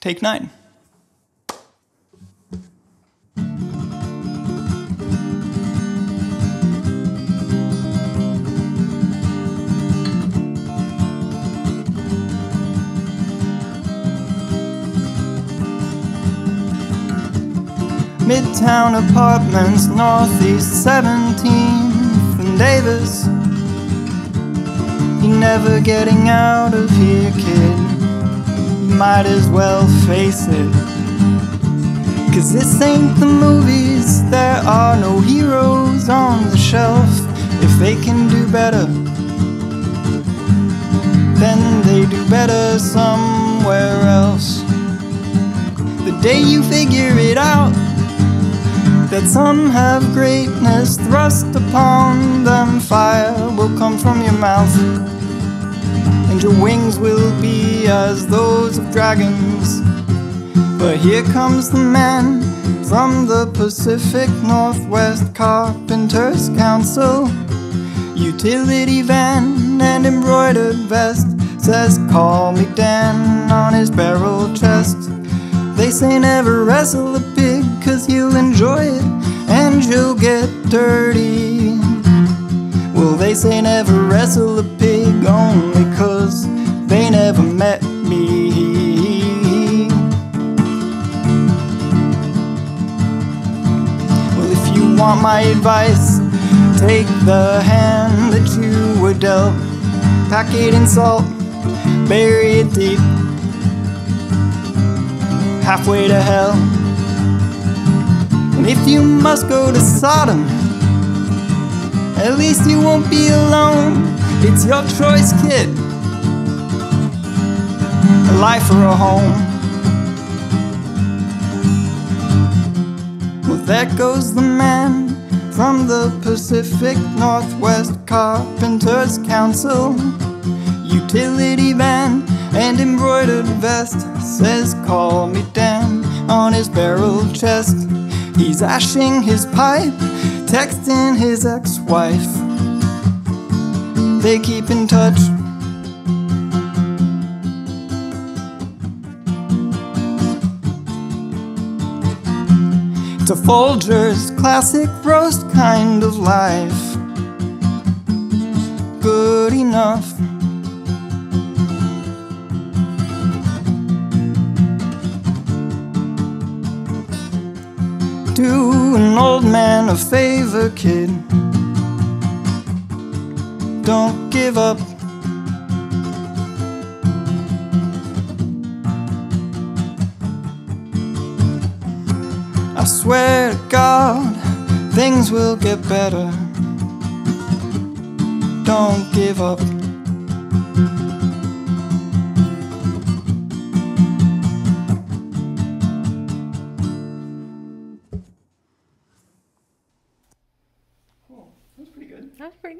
take nine. Midtown Apartments, Northeast 17th and Davis. You're never getting out of here, kid. Might as well face it. Cause this ain't the movies, there are no heroes on the shelf. If they can do better, then they do better somewhere else. The day you figure it out, that some have greatness thrust upon them. Fire will come from your mouth, and your wings will be as those of dragons. But here comes the man from the Pacific Northwest Carpenters Council. Utility van and embroidered vest says, Call me Dan on his barrel chest. They say never wrestle a pig cause you'll enjoy it and you'll get dirty. Well, they say never wrestle a pig want my advice, take the hand that you were dealt, pack it in salt, bury it deep halfway to hell. And if you must go to Sodom, at least you won't be alone. It's your choice, kid. A life or a home. There goes the man from the Pacific Northwest Carpenters Council. Utility van and embroidered vest says call me Dan on his barrel chest. He's ashing his pipe, texting his ex-wife. They keep in touch. A Folgers classic roast kind of life. Good enough. do an old man a favor, kid. Don't give up. Swear to God, things will get better. Don't give up. That's pretty